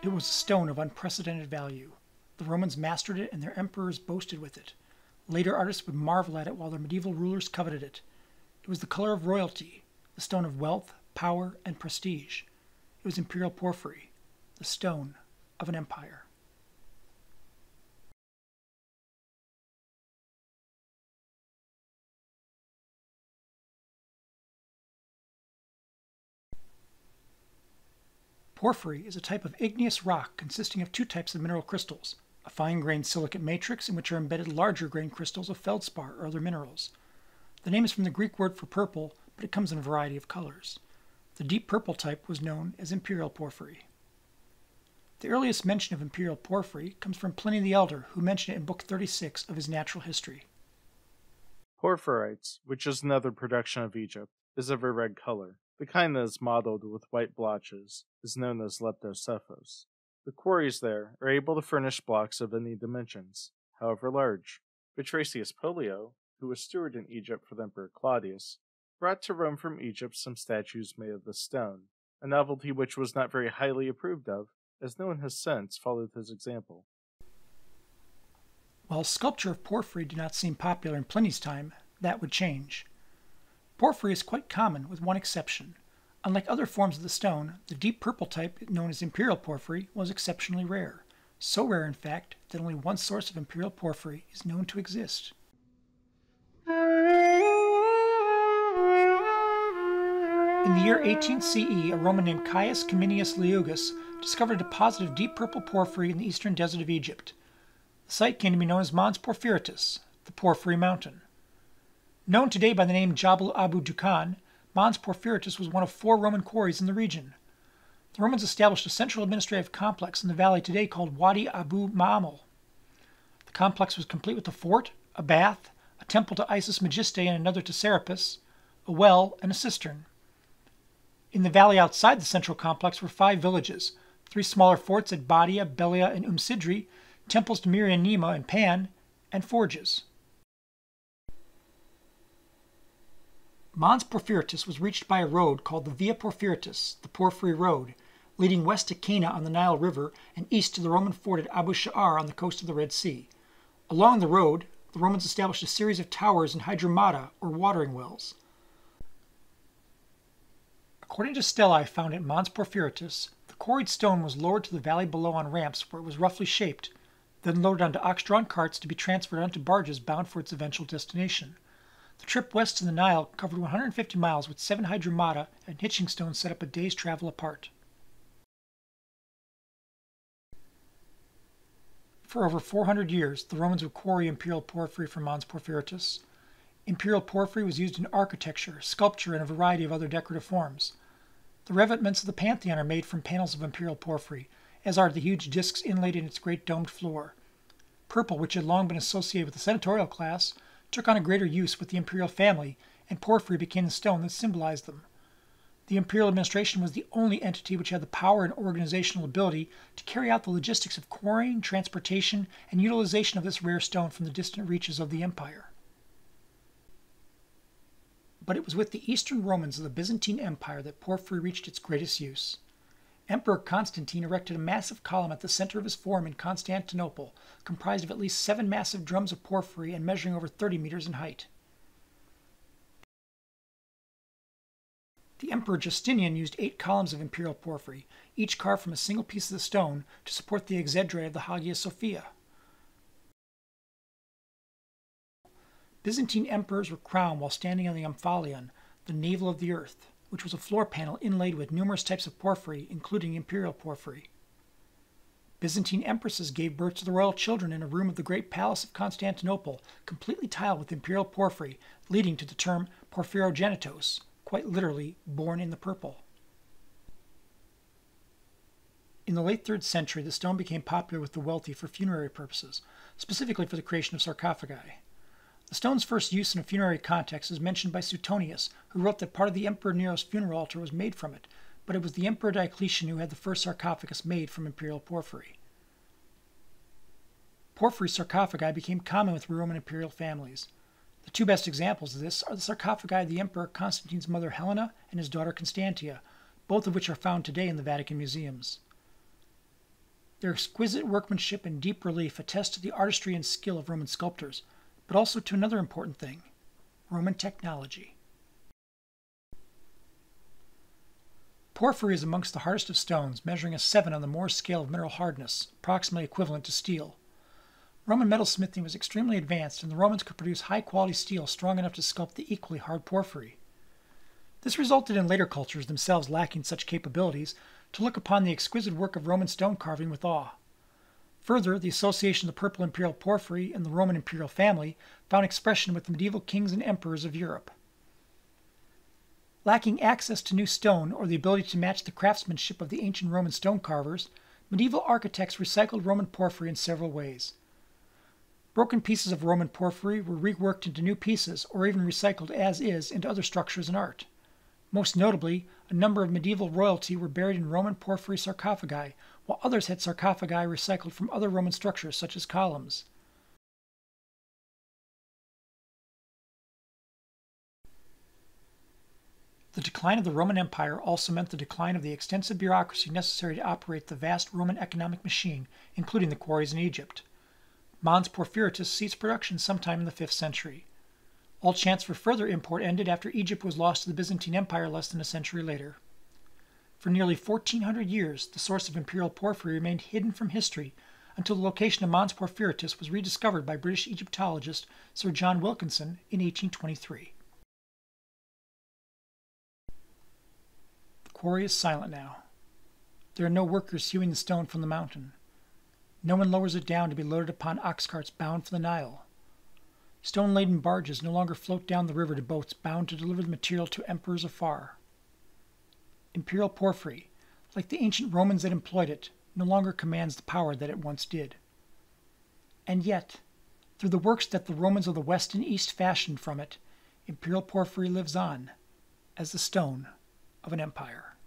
It was a stone of unprecedented value. The Romans mastered it and their emperors boasted with it. Later artists would marvel at it while their medieval rulers coveted it. It was the color of royalty, the stone of wealth, power, and prestige. It was imperial porphyry, the stone of an empire. Porphyry is a type of igneous rock consisting of two types of mineral crystals a fine grained silicate matrix in which are embedded larger grained crystals of feldspar or other minerals. The name is from the Greek word for purple, but it comes in a variety of colors. The deep purple type was known as imperial porphyry. The earliest mention of imperial porphyry comes from Pliny the Elder, who mentioned it in Book 36 of his Natural History. Porphyrites, which is another production of Egypt, is of a red color. The kind that is mottled with white blotches is known as leptopsephos. The quarries there are able to furnish blocks of any dimensions, however large. Vitrasius Pollio, who was steward in Egypt for the Emperor Claudius, brought to Rome from Egypt some statues made of this stone, a novelty which was not very highly approved of, as no one has since followed his example. While sculpture of porphyry did not seem popular in Pliny's time, that would change. Porphyry is quite common, with one exception. Unlike other forms of the stone, the deep purple type, known as imperial porphyry, was exceptionally rare. So rare, in fact, that only one source of imperial porphyry is known to exist. In the year 18 CE, a Roman named Caius Cominius Leugus discovered a deposit of deep purple porphyry in the eastern desert of Egypt. The site came to be known as Mons Porphyritus, the Porphyry Mountain. Known today by the name Jabal Abu Dukan, Mons Porphyritus was one of four Roman quarries in the region. The Romans established a central administrative complex in the valley today called Wadi Abu Ma'amel. The complex was complete with a fort, a bath, a temple to Isis Megiste and another to Serapis, a well, and a cistern. In the valley outside the central complex were five villages, three smaller forts at Badia, Belia, and Umsidri, temples to Miri and Nima and Pan, and forges. Mons Porphyritus was reached by a road called the Via Porphyritus, the Porphyry Road, leading west to Cana on the Nile River and east to the Roman fort at Abu Sha'ar on the coast of the Red Sea. Along the road, the Romans established a series of towers and hydreumata, or watering wells. According to stelae found at Mons Porphyritus, the quarried stone was lowered to the valley below on ramps where it was roughly shaped, then loaded onto ox-drawn carts to be transferred onto barges bound for its eventual destination. The trip west to the Nile covered 150 miles with seven hydreumata and hitching stones set up a day's travel apart. For over 400 years, the Romans would quarry imperial porphyry from Mons Porphyritus. Imperial porphyry was used in architecture, sculpture, and a variety of other decorative forms. The revetments of the Pantheon are made from panels of imperial porphyry, as are the huge discs inlaid in its great domed floor. Purple, which had long been associated with the senatorial class, took on a greater use with the imperial family, and porphyry became the stone that symbolized them. The imperial administration was the only entity which had the power and organizational ability to carry out the logistics of quarrying, transportation, and utilization of this rare stone from the distant reaches of the empire but it was with the Eastern Romans of the Byzantine Empire that porphyry reached its greatest use. Emperor Constantine erected a massive column at the center of his forum in Constantinople, comprised of at least seven massive drums of porphyry and measuring over 30 meters in height. The Emperor Justinian used eight columns of imperial porphyry, each carved from a single piece of the stone, to support the exedrae of the Hagia Sophia. Byzantine emperors were crowned while standing on the Omphalion, the navel of the earth, which was a floor panel inlaid with numerous types of porphyry, including imperial porphyry. Byzantine empresses gave birth to the royal children in a room of the great palace of Constantinople, completely tiled with imperial porphyry, leading to the term porphyrogenitos, quite literally, born in the purple. In the late 3rd century, the stone became popular with the wealthy for funerary purposes, specifically for the creation of sarcophagi. The stone's first use in a funerary context is mentioned by Suetonius, who wrote that part of the Emperor Nero's funeral altar was made from it, but it was the Emperor Diocletian who had the first sarcophagus made from imperial porphyry. Porphyry sarcophagi became common with Roman imperial families. The two best examples of this are the sarcophagi of the Emperor Constantine's mother Helena and his daughter Constantia, both of which are found today in the Vatican museums. Their exquisite workmanship and deep relief attest to the artistry and skill of Roman sculptors, but also to another important thing Roman technology. Porphyry is amongst the hardest of stones, measuring a 7 on the Mohs scale of mineral hardness, approximately equivalent to steel. Roman metalsmithing was extremely advanced, and the Romans could produce high quality steel strong enough to sculpt the equally hard porphyry. This resulted in later cultures, themselves lacking such capabilities, to look upon the exquisite work of Roman stone carving with awe. Further, the association of the purple imperial porphyry and the Roman imperial family found expression with the medieval kings and emperors of Europe. Lacking access to new stone or the ability to match the craftsmanship of the ancient Roman stone carvers, medieval architects recycled Roman porphyry in several ways. Broken pieces of Roman porphyry were reworked into new pieces or even recycled as is into other structures and art. Most notably, a number of medieval royalty were buried in Roman porphyry sarcophagi, while others had sarcophagi recycled from other Roman structures such as columns. The decline of the Roman Empire also meant the decline of the extensive bureaucracy necessary to operate the vast Roman economic machine, including the quarries in Egypt. Mons Porphyritus ceased production sometime in the 5th century. All chance for further import ended after Egypt was lost to the Byzantine Empire less than a century later. For nearly 1400 years, the source of imperial porphyry remained hidden from history until the location of Mons Porphyritus was rediscovered by British Egyptologist Sir John Wilkinson in 1823. The quarry is silent now. There are no workers hewing the stone from the mountain. No one lowers it down to be loaded upon ox carts bound for the Nile. Stone laden barges no longer float down the river to boats bound to deliver the material to emperors afar. Imperial porphyry, like the ancient Romans that employed it, no longer commands the power that it once did. And yet, through the works that the Romans of the West and East fashioned from it, imperial porphyry lives on as the stone of an empire.